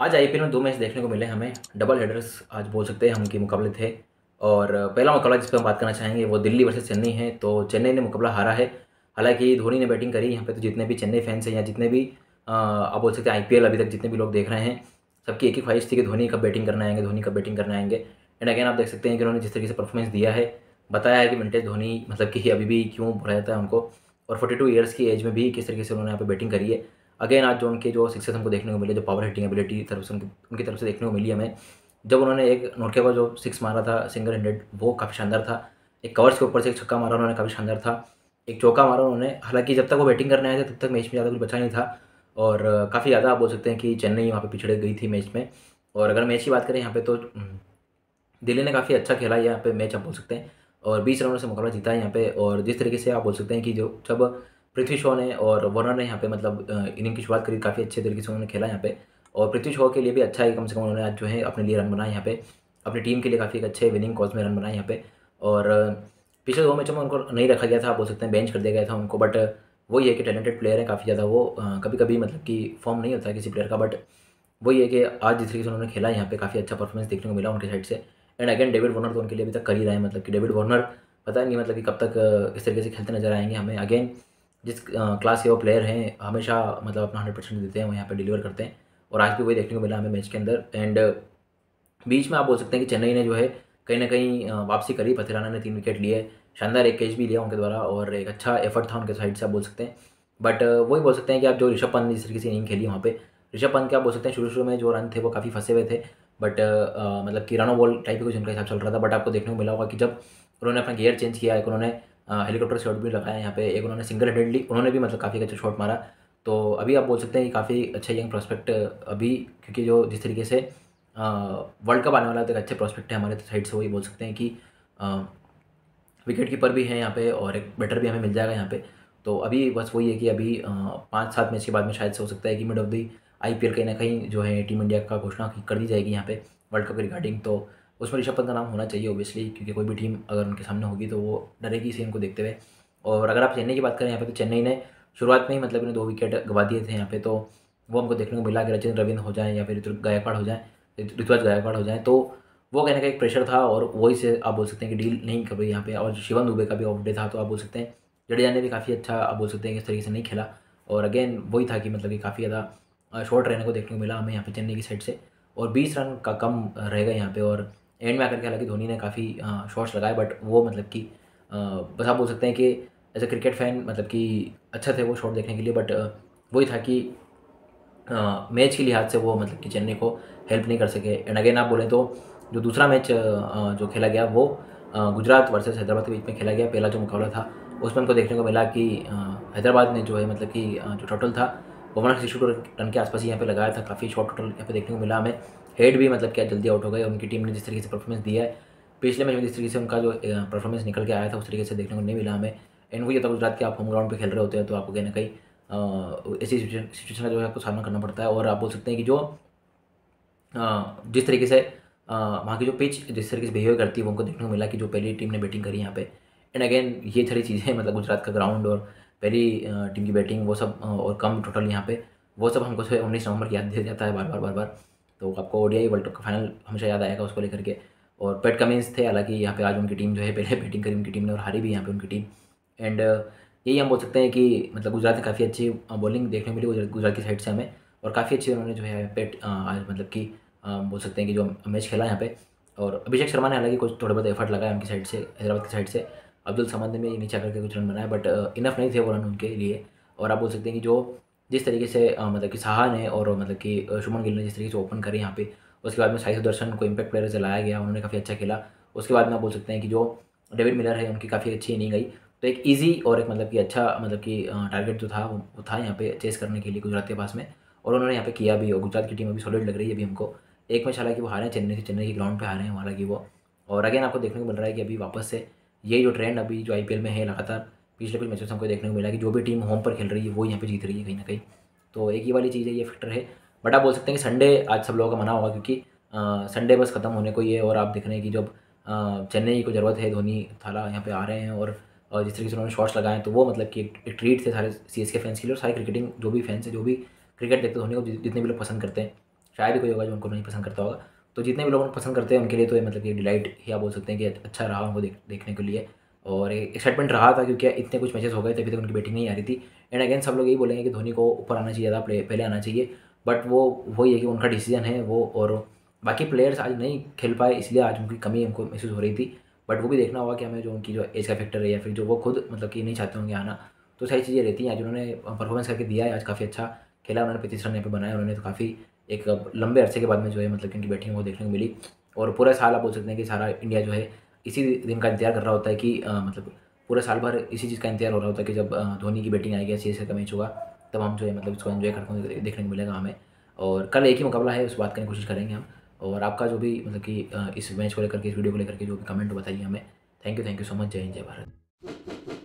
आज आईपीएल में दो मैच देखने को मिले हमें। डबल हेडर्स आज बोल सकते हैं हम के मुकाबले थे। और पहला मुकाबला जिस पर हम बात करना चाहेंगे, वो दिल्ली वर्सेस चेन्नई है। तो चेन्नई ने मुकाबला हारा है। हालाँकि धोनी ने बैटिंग करी, यहाँ पे तो जितने भी चेन्नई फैंस हैं या जितने भी आप बोल सकते हैं आईपीएल अभी तक जितने भी लोग देख रहे हैं, सबकी एक ही ख्वाहिश थी कि धोनी कब बैटिंग करना आएँगे, धोनी कब बैटिंग करना आएँगे। एंड अगेन आप देख सकते हैं कि उन्होंने जिस तरीके से परफॉर्मेंस दिया है, बताया है कि विंटेज धोनी मतलब कि अभी भी क्यों बुरा जाता है उनको और फोर्टी टू ईयर्स की एज में भी किस तरीके से उन्होंने यहाँ पे बैटिंग करी है। अगेन आज जो उनके जो सक्सेस हमको देखने को मिले जो पावर हिटिंग एबिलिटी तरफ़ से उनकी उनकी तरफ़ से देखने को मिली हमें जब उन्होंने एक नोटके का जो सिक्स मारा था सिंगल हंड्रेड वो काफ़ी शानदार था। एक कवर्स के ऊपर से एक छक्का मारा उन्होंने काफ़ी शानदार था। एक चौका मारा उन्होंने हालाँकि जब तक वो बैटिंग करने आए थे तब तक मैच में ज़्यादा कुछ बचा नहीं था। और काफ़ी ज़्यादा आप बोल सकते हैं कि चेन्नई वहाँ पर पिछड़े गई थी मैच में। और अगर मैच की बात करें यहाँ पे तो हम्म, दिल्ली ने काफ़ी अच्छा खेला यहाँ पे मैच आप बोल सकते हैं। और बीस रनों से मुकाबला जीता है यहाँ पे। और जिस तरीके से आप बोल सकते हैं कि जो जब पृथ्वी शॉ ने और वर्नर ने यहाँ पे मतलब इनिंग की शुरुआत करी, काफ़ी अच्छे तरीके से उन्होंने खेला यहाँ पे। और पृथ्वी शॉ के लिए भी अच्छा है, कम से कम उन्होंने आज जो है अपने लिए रन बनाए यहाँ पे। अपनी टीम के लिए काफ़ी अच्छे विनिंग कॉज में रन बनाए यहाँ पे। और पिछले दो मैचों में उनको नहीं रखा गया था, आप बोल सकते हैं बेंच कर दिया गया था उनको बट वही है कि टैलेंटेड प्लेयर है काफ़ी ज़्यादा वो कभी कभी मतलब कि फॉर्म नहीं होता किसी प्लेयर का बट वही है कि आज जिस तरीके से उन्होंने खेला यहाँ पे, काफ़ी अच्छा परफॉर्मेंस देखने को मिला उनके साइड से। एंड अगेन डेविड वार्नर तो उनके लिए अभी तक कर ही रहे हैं मतलब कि डेविड वार्नर पता नहीं मतलब कि कब तक इस तरीके से खेलते नज़र आएँगे हमें। अगेन जिस क्लास के वो प्लेयर हैं, हमेशा मतलब अपना हंड्रेड परसेंट देते हैं, वो यहाँ पे डिलीवर करते हैं। और आज भी वही देखने को मिला हमें मैच के अंदर। एंड बीच में आप बोल सकते हैं कि चेन्नई ने जो है कहीं ना कहीं वापसी करी। पथिराना ने तीन विकेट लिए, शानदार एक कैच भी लिया उनके द्वारा और एक अच्छा एफर्ट था उनके साइड से आप बोल सकते हैं। बट वही बोल सकते हैं कि आप जो ऋषभ पंत जिस तरीके से इनिंग खेली वहाँ पे, ऋषभ पंत के आप बोल सकते हैं शुरू शुरू में जो रन थे वो काफ़ी फंसे हुए थे। बट मतलब कि रनो बॉल टाइप कुछ उनका हिसाब चल रहा था। बट आपको देखने को मिला होगा कि जब उन्होंने अपना गियर चेंज किया, एक उन्होंने हेलीकॉप्टर शॉट भी लगाया यहाँ पे। एक उन्होंने सिंगल हेडेडली उन्होंने भी मतलब काफ़ी अच्छा शॉट मारा। तो अभी आप बोल सकते हैं कि काफ़ी अच्छा यंग प्रोस्पेक्ट अभी, क्योंकि जो जिस तरीके से वर्ल्ड कप आने वाला तो एक अच्छे प्रोस्पेक्ट है हमारे साइड से वही बोल सकते हैं कि विकेट कीपर भी है यहाँ पे और एक बैटर भी हमें मिल जाएगा यहाँ पे। तो अभी बस वही है कि अभी पाँच सात मैच के बाद में शायद से हो सकता है कि mid of the I P L कहीं ना कहीं जो है टीम इंडिया का घोषणा कर दी जाएगी यहाँ पे वर्ल्ड कप के रिगार्डिंग तो उसमें ऋषभ पंत का नाम होना चाहिए ओबियसली क्योंकि कोई भी टीम अगर उनके सामने होगी तो वो डरेगी से इनको देखते हुए। और अगर आप चेन्नई की बात करें, यहाँ पे तो चेन्नई ने शुरुआत में ही मतलब इन्हें दो विकेट गवा दिए थे यहाँ पे तो वो हमको देखने को मिला कि रचिन रविंद्र हो जाए या फिर ऋतु गायकवाड़ हो जाए, ऋतुराज गायकवाड़ हो जाए तो वो कहने का एक प्रेशर था और वही से आप बोल सकते हैं कि डील नहीं कर रही यहाँ पे। और शिवन दुबे का भी ऑफ़ डे था तो आप बोल सकते हैं, जडेजा ने भी काफ़ी अच्छा आप बोल सकते हैं कि इस तरीके से नहीं खेला। और अगेन वही था कि मतलब कि काफ़ी ज़्यादा शॉर्ट रहने को देखने को मिला हमें यहाँ पे चेन्नई की साइड से। और बीस रन का कम रहेगा यहाँ पे और एंड में आकर के हालाँकि धोनी ने काफ़ी शॉट्स लगाए बट वो मतलब कि बस आप बोल सकते हैं कि एज अ क्रिकेट फ़ैन मतलब कि अच्छा थे वो शॉट देखने के लिए बट वही था कि मैच के लिहाज से वो मतलब कि चेन्नई को हेल्प नहीं कर सके। एंड अगेन आप बोलें तो जो दूसरा मैच जो खेला गया वो गुजरात वर्सेस हैदराबाद के बीच में खेला गया, पहला जो मुकाबला था, उसमें हमको देखने को मिला कि हैदराबाद ने जो है मतलब कि जो टोटल था, वो वन सिक्सटी रन के आसपास ही यहाँ पे लगाया था, काफ़ी शॉर्ट टोटल यहाँ पे देखने को मिला हमें। हेड भी मतलब क्या जल्दी आउट हो गए, उनकी टीम ने जिस तरीके से परफॉर्मेंस दिया है, पिछले मैच में जिस तरीके से उनका जो परफॉर्मेंस निकल के आया था, उस तरीके से देखने को नहीं मिला हमें। एंड वही होता गुजरात के आप होम ग्राउंड पर खेल रहे होते हैं तो आपको कहीं ना कहीं ऐसी सिचुएशन का जो है, आपको सामना करना पड़ता है। और आप बोल सकते हैं कि जो जिस तरीके से वहाँ की जो पिच जिस तरीके से बिहेव करती है, वो उनको देखने को मिला कि जो पहली टीम ने बैटिंग करी यहाँ पे। एंड अगेन ये सारी चीज़ें मतलब गुजरात का ग्राउंड और पहली टीम की बैटिंग वो सब और कम टोटल यहाँ पे, वो सब हमको जो उन्नीस नवंबर की याद दिया जाता है बार बार बार बार। तो आपको ओडियाई वर्ल्ड कप का फाइनल हमेशा याद आएगा उसको लेकर के। और पेट कमिंस थे, हालाँकि यहाँ पे आज उनकी टीम जो है, पहले बैटिंग करी, उनकी टीम ने और हारी भी यहाँ पे उनकी टीम एंड यही हम बोल सकते हैं कि मतलब गुजरात ने काफ़ी अच्छी बॉलिंग देखने को मिली गुजरात की साइड से हमें। और काफ़ी अच्छी उन्होंने जो है पेट आज मतलब कि बोल सकते हैं कि जो मैच खेला यहाँ पे। और अभिषेक शर्मा ने हालाँकि कुछ थोड़े बहुत एफर्ट लगाया उनकी साइड से, हैदराबाद की साइड से। अब्दुल समद ने भी नीचे आकर के कुछ रन बनाया बट इनफ नहीं थे वो रन उनके लिए। और आप बोल सकते हैं कि जो जिस तरीके से मतलब कि साहा ने और मतलब कि शुभन गिल ने जिस तरीके से ओपन करी यहाँ पे, उसके बाद में साई सुदर्शन को इम्पैक्ट प्लेयर से लाया गया, उन्होंने काफ़ी अच्छा खेला। उसके बाद में आप बोल सकते हैं कि जो डेविड मिलर है, उनकी काफ़ी अच्छी इनिंग गई। तो एक ईजी और एक मतलब कि अच्छा मतलब कि टारगेट जो था, वो था यहाँ पे चेस करने के लिए गुजरात के पास में। और उन्होंने यहाँ पे किया भी और गुजरात की टीम अभी सॉलिड लग रही है अभी हमको। एक मैच हालाँकि वो हारे हैं चेन्नई से, चेन्नई के ग्राउंड पे हारे हैं हालाँकि वो। और अगेन आपको देखने को मिल रहा है कि अभी वापस से ये जो ट्रेंड अभी जो आईपीएल में है, लगातार पिछले कुछ मैचों से हमको देखने को मिला कि जो भी टीम होम पर खेल रही है, वो यहाँ पे जीत रही है कहीं ना कहीं। तो एक ही वाली चीज़ है, ये फैक्टर है। बट आप बोल सकते हैं कि संडे आज सब लोगों का मना होगा क्योंकि संडे बस ख़त्म होने को ही है और आप देख रहे हैं कि जब चेन्नई को ज़रूरत है, धोनी थाला यहाँ पे आ रहे हैं और जिस तरीके से उन्होंने शॉट्स लगाए तो वो मतलब कि एक ट्रीट थे सारे सी एस के फैंस के लिए और सारे क्रिकेटिंग जो भी फैंस है, जो भी क्रिकेट देखते धोनी को जितने भी लोग पसंद करते हैं, शायद कोई होगा जो उनको नहीं पसंद करता होगा। तो जितने भी लोग पसंद करते हैं, उनके लिए तो मतलब कि डिलाइट ही आप बोल सकते हैं कि अच्छा रहा उनको देखने के लिए। और एक्साइटमेंट रहा था क्योंकि इतने कुछ मैचेस हो गए थे, अभी तक उनकी बैटिंग नहीं आ रही थी। एंड अगेन सब लोग यही बोलेंगे कि धोनी को ऊपर आना चाहिए था पहले आना चाहिए। बट वो, वही है कि उनका डिसीज़न है वो और बाकी प्लेयर्स आज नहीं खेल पाए, इसलिए आज उनकी कमी हमको महसूस हो रही थी। बट वो भी देखना होगा कि हमें जो उनकी जो एज का फैक्टर है या फिर जो वो खुद मतलब कि नहीं चाहते होंगे आना तो सारी चीज़ें रहती हैं। आज उन्होंने परफॉर्मेंस करके दिया है, आज काफ़ी अच्छा खेला, उन्होंने पैंतीस रन यहाँ पे बनाया उन्होंने तो काफ़ी एक लंबे अरसे के बाद में जो है मतलब कि उनकी बैटिंग वो देखने को मिली। और पूरा साल आप बोल सकते हैं कि सारा इंडिया जो है इसी दिन का इंतज़ार कर रहा होता है कि आ, मतलब पूरा साल भर इसी चीज़ का इंतज़ार हो रहा होता है कि जब धोनी की बैटिंग आएगी सी का मैच होगा तब हम जो है मतलब इसको एंजॉय करते देखने को मिलेगा हमें। और कल एक ही मुकाबला है उस बात करने की कोशिश करेंगे हम। और आपका जो भी मतलब कि इस मैच को लेकर के इस वीडियो को लेकर के जो भी कमेंट बताइए हमें। Thank you thank you so much जय हिंद जय भारत।